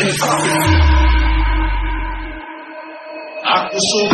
Aku sou